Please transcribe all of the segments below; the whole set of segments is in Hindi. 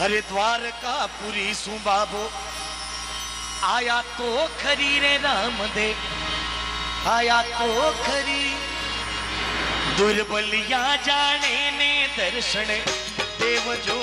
हरिद्वार का पुरी सुबाबो। आया तो खरी रे राम दे। आया तो खरी। दुर्बलिया जाने ने दर्शन। देव जो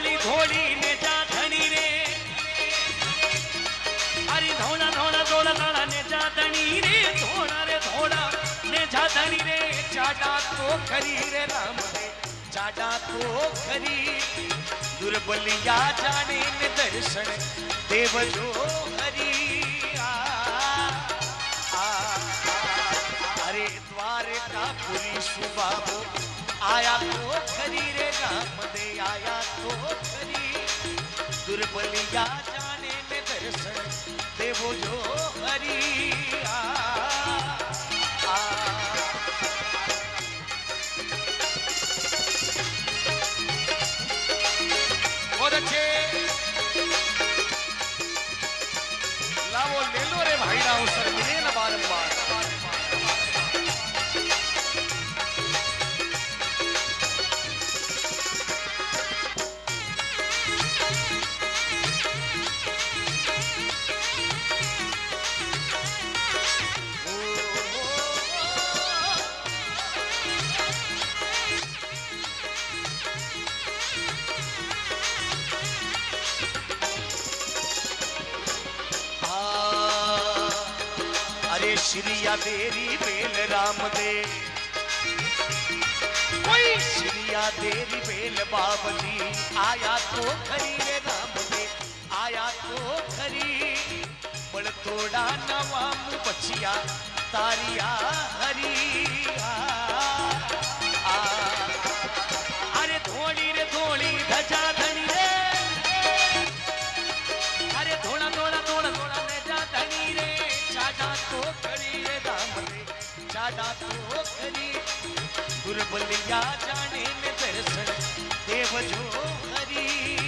अरे धोली धोली ने जा धनी रे। अरे धोला धोला धोला धोला ने जा धनी रे। धोला रे, धोला ने जा धनी रे। चाटा तो खरी रे राम रे चाटा तो खरी दुर्बलिया जाने ने दर्शन, देव जो हरी आया तो खरी रे राम दे आया तो खरी दुर्बलिया जाने में दर्शन देवो जो हरी। अरे श्रिया देरी बेल राम दे। कोई श्रिया देरी बेल बाबली आया तो खरी रे राम दे। आया तो खरी बड़ थोड़ा नवा बचिया तारिया हरी। चाचा तो खरी दुर्बलिया जाने में दर्शन देव जो हरी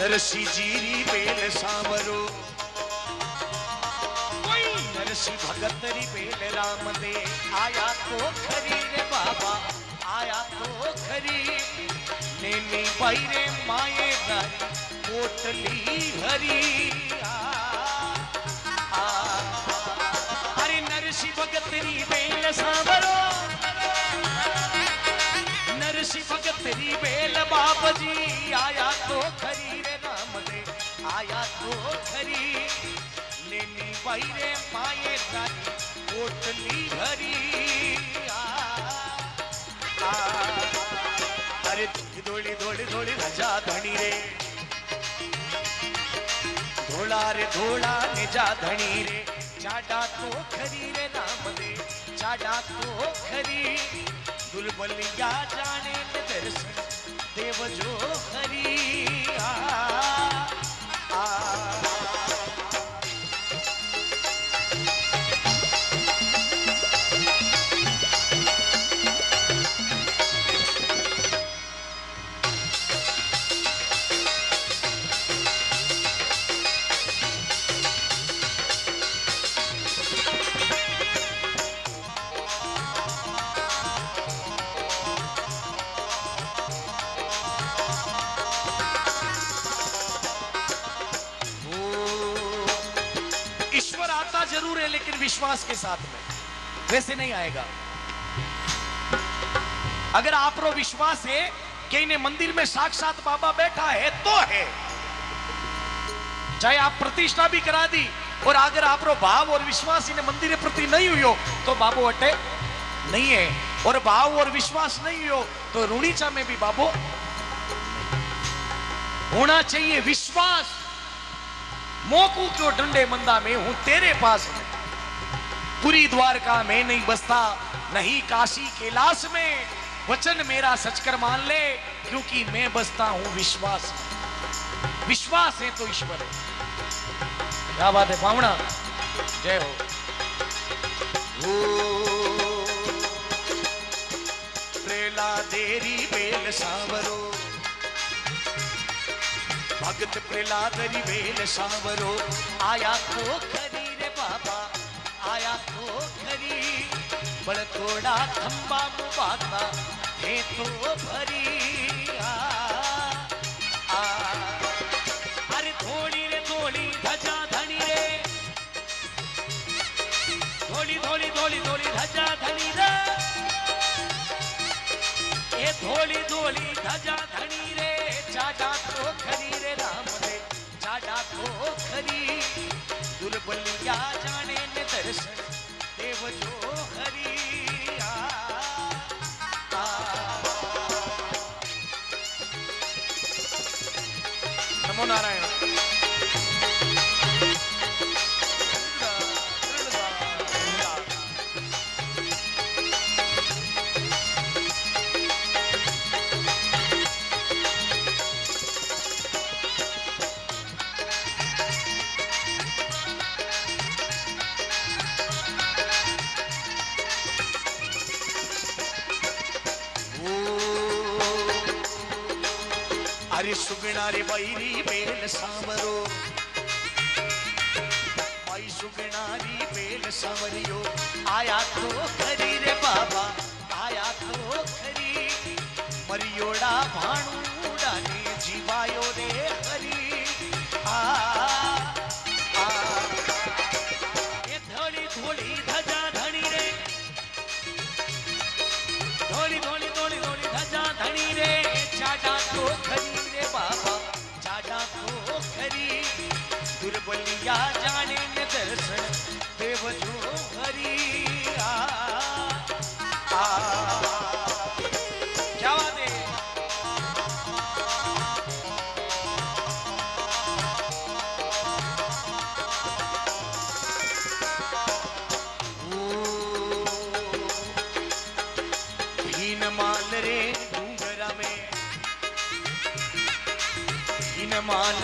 नरसी जीरी बेल सांवरो। नरसी नरसी भगतरी बेल राम दे आया तो खरी रे बाबा आया तो खरी। नेनी बाई रे माए दारी कोटली हरी आ, लेनी बाई रे माए दानी कोटली हरी आ, आ, अरे धोड़ी धोड़ी धोड़ी रजा धनी रे। धोला रे धोला निजा धनी रे। चाडा तो खरी रे राम दे चाडा तो खरी। दुर्बलिया जाने दर्शन देव जो आ, आ, लेकिन विश्वास के साथ में। वैसे नहीं आएगा। अगर आप रो विश्वास है कि इन्हें मंदिर में साक्षात बाबा बैठा है तो है। चाहे आप प्रतिष्ठा भी करा दी, और अगर आप रो भाव और विश्वास इन्हें मंदिर प्रति नहीं हुई हो तो बाबू अटे नहीं है। और भाव और विश्वास नहीं हो तो रूणीचा में भी बाबू होना चाहिए। विश्वास। मोकू क्यों डंडे मंदा में? हूँ तेरे पास पूरी द्वारका में नहीं बसता, नहीं काशी कैलाश में। वचन मेरा सच कर मान ले, क्योंकि मैं बसता हूँ विश्वास। विश्वास है तो ईश्वर है। क्या बात है, पावना? जय हो। प्रेला देरी बेल सांवरो। भगत प्रहलादरी वेल सांवरो। आया तो घोड़ा खंबा मुबाका हे तो भरी अरे थोड़ी रे धोली धजा धनी रे। थोड़ी थोड़ी धोली धोली धजा धनी रे। ये धोली धोली धजा धनी रे, चाचा तो खरी સુગણા રે બૈરી બેલ સાંભરો ભાઈ સુગણારી બેલ સાંભર્યો આયા તો ખરી રે બાબા આયા તો ખરી મરિયોડા ભાણુડા ને જીવાયો રે હરી આ આ એ ધોળી ધોળી ધજા बलिया जाने ने दर्शन बेवजो भरी माल रे डूंगरा में इन माल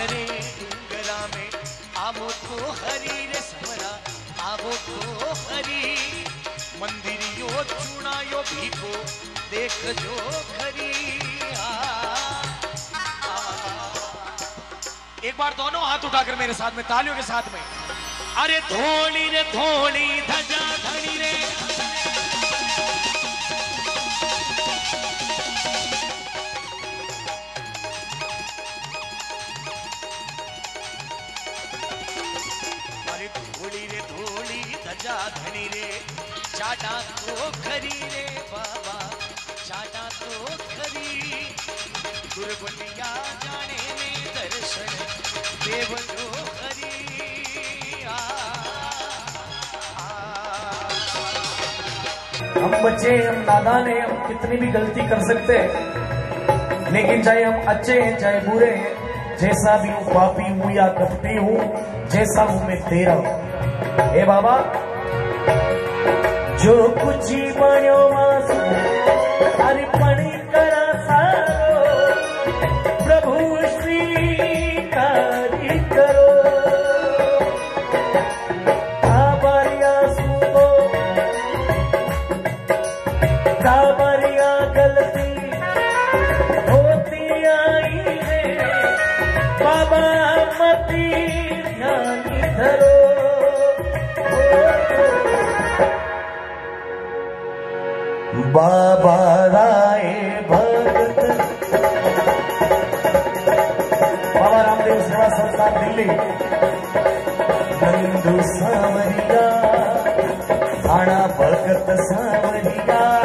आवो तो हरी रे समरा आवो तो हरी। मंदिरियो चुनायो भीखो देख जो खरी। एक बार दोनों हाथ उठाकर मेरे साथ में, तालियों के साथ में। अरे धोली रे धोली, धजा तो खरी रे बाबा तो खरी। जाने में दर्शन तो खरी। हम बच्चे, हम नादान हैं हम कितनी भी गलती कर सकते हैं, लेकिन चाहे हम अच्छे हैं, चाहे बुरे हैं, जैसा भी हूँ, पापी हूँ या कपटी हूँ, जैसा हूँ मैं तेरा हूँ। हे बाबा जो कुछ बनो मास अर्पण करा सारो। प्रभु कार्य करो। आभारिया सुबो काबरिया बाबा राय भगत। बाबा रामदेव सेवा संस्था दिल्ली। हिंदू सावरिया। आना भगत सावरिया।